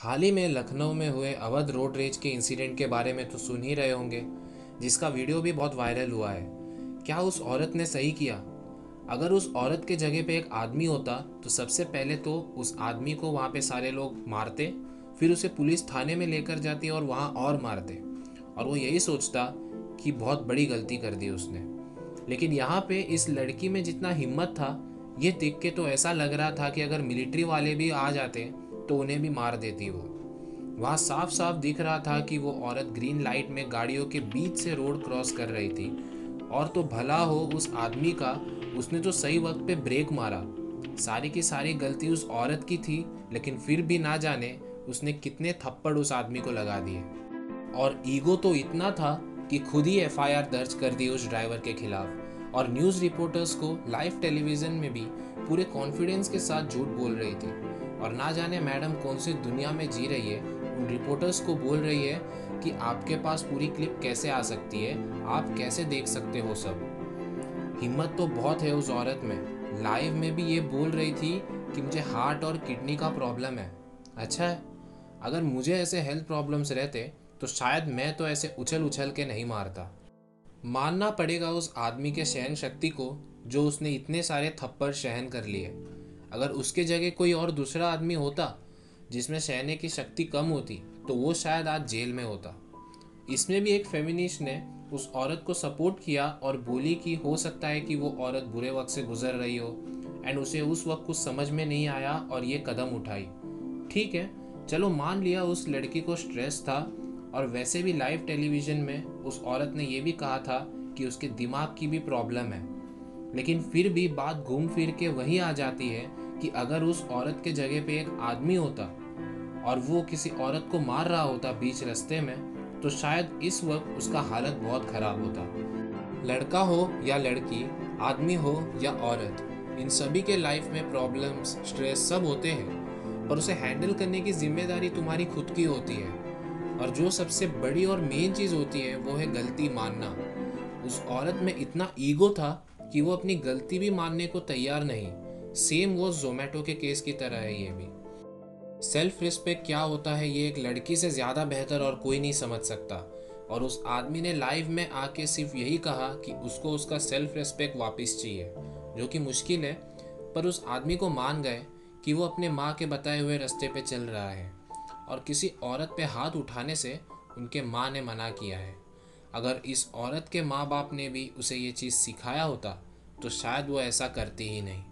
हाल ही में लखनऊ में हुए अवध रोड रेज के इंसिडेंट के बारे में तो सुन ही रहे होंगे, जिसका वीडियो भी बहुत वायरल हुआ है। क्या उस औरत ने सही किया? अगर उस औरत के जगह पे एक आदमी होता तो सबसे पहले तो उस आदमी को वहाँ पे सारे लोग मारते, फिर उसे पुलिस थाने में लेकर जाती और वहाँ और मारते। और वो यही सोचता कि बहुत बड़ी गलती कर दी उसने। लेकिन यहाँ पे इस लड़की में जितना हिम्मत था, ये देख के तो ऐसा लग रहा था कि अगर मिलिट्री वाले भी आ जाते उन्हें भी मार देती वो। वहाँ साफ़ साफ़ दिख रहा था कि वो औरत ग्रीन लाइट में गाड़ियों के बीच से रोड क्रॉस कर रही थी। और तो भला हो उस आदमी का, उसने तो सही वक्त पे ब्रेक मारा। सारी की सारी गलती उस औरत की थी, लेकिन फिर भी ना जाने उसने कितने थप्पड़ उस आदमी को लगा दिए। और ईगो तो इतना था कि खुद ही एफआईआर दर्ज कर दी उस ड्राइवर के खिलाफ। और न्यूज़ रिपोर्टर्स को लाइव टेलीविज़न में भी पूरे कॉन्फिडेंस के साथ झूठ बोल रही थी। और ना जाने मैडम कौन सी दुनिया में जी रही है। उन रिपोर्टर्स को बोल रही है कि आपके पास पूरी क्लिप कैसे आ सकती है? आप कैसे देख सकते हो सब? हिम्मत तो बहुत है उस औरत में। लाइव में भी ये बोल रही थी कि मुझे हार्ट और किडनी का प्रॉब्लम है। अच्छा अगर मुझे ऐसे हेल्थ प्रॉब्लम्स रहते तो शायद मैं तो ऐसे उछल उछल के नहीं मारता। मानना पड़ेगा उस आदमी के सहन शक्ति को, जो उसने इतने सारे थप्पड़ सहन कर लिए। अगर उसके जगह कोई और दूसरा आदमी होता, जिसमें सहने की शक्ति कम होती तो वो शायद आज जेल में होता। इसमें भी एक फेमिनिस्ट ने उस औरत को सपोर्ट किया और बोली कि हो सकता है कि वो औरत बुरे वक्त से गुजर रही हो एंड उसे उस वक्त कुछ समझ में नहीं आया और ये कदम उठाई। ठीक है, चलो मान लिया उस लड़की को स्ट्रेस था, और वैसे भी लाइव टेलीविज़न में उस औरत ने यह भी कहा था कि उसके दिमाग की भी प्रॉब्लम है। लेकिन फिर भी बात घूम फिर के वही आ जाती है कि अगर उस औरत के जगह पे एक आदमी होता और वो किसी औरत को मार रहा होता बीच रास्ते में तो शायद इस वक्त उसका हालत बहुत ख़राब होता। लड़का हो या लड़की, आदमी हो या औरत, इन सभी के लाइफ में प्रॉब्लम्स स्ट्रेस सब होते हैं पर उसे हैंडल करने की ज़िम्मेदारी तुम्हारी खुद की होती है। और जो सबसे बड़ी और मेन चीज़ होती है, वो है गलती मानना। उस औरत में इतना ईगो था कि वो अपनी गलती भी मानने को तैयार नहीं। सेम वो जोमेटो के केस की तरह है ये भी। सेल्फ रिस्पेक्ट क्या होता है ये एक लड़की से ज़्यादा बेहतर और कोई नहीं समझ सकता। और उस आदमी ने लाइव में आके सिर्फ़ यही कहा कि उसको उसका सेल्फ रिस्पेक्ट वापस चाहिए, जो कि मुश्किल है। पर उस आदमी को मान गए कि वो अपने माँ के बताए हुए रास्ते पे चल रहा है। और किसी औरत पे हाथ उठाने से उनके माँ ने मना किया है। अगर इस औरत के माँ बाप ने भी उसे ये चीज़ सिखाया होता तो शायद वो ऐसा करती ही नहीं।